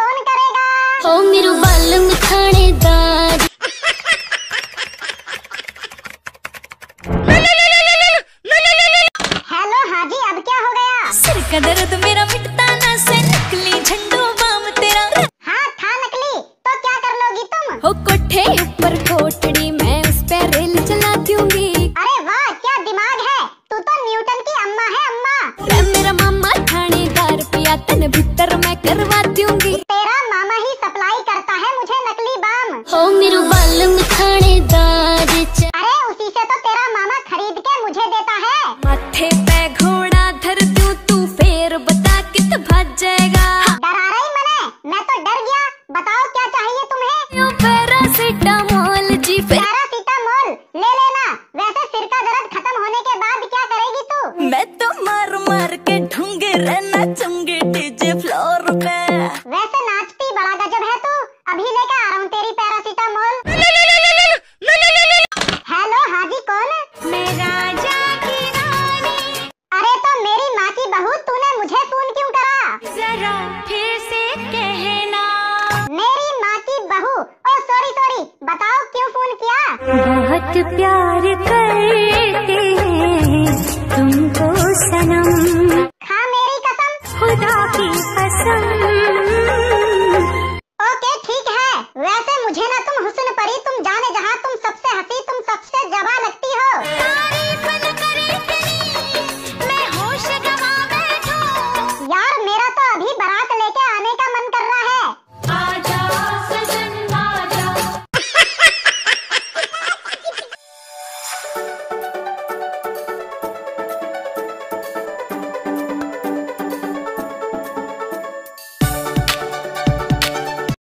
कौन करेगा? ओ मेरू बालम थानेदार हेलो हाजी अब क्या हो गया? सिर का दर्द मेरा मिटता ना से नकली झंडू बाम तेरा। हाँ था नकली तो क्या कर लोगी तुम? हो कोठे ऊपर कोठड़ी मैं उस पे रेल चला दूँगी अरे वाह क्या दिमाग है? तू तो न्यूटन की अम्मा है अम्मा। मेरा मामा थानेदार पिया तन भीतर मैं करवा दूँगी तेरा मामा ही सप्लाई करता है मुझे नकली हो मेरू बालम थानेदार अरे उसी से तो तेरा मामा खरीद के मुझे देता है। माथे पे घोड़ा धर दूँ तू फेर बता कित भाग जाएगा। डरा रही मने? मैं तो डर गया। बताओ क्या चाहिए तुम्हें? Paracetamol ji paracetamol? ले लेना। वैसे सिर का दर्द खत्म होने के बाद क्या करेगी तू? मैं तो मार मार के ढूँगे रहना चूँगी डीजे फ्लोर पे। वैसे नाचती बड़ा गजब है तू। अभी लेकर आ रहा हूँ तेरी पैरासीटामोल। मुझे फ़ोन क्यों करा? जरा फिर से कहना। मेरी माँ की बहू। ओ सॉरी सॉरी बताओ क्यों फ़ोन किया? बहुत प्यार करते हैं तुमको सनम। खा मेरी कसम। खुदा की कसम।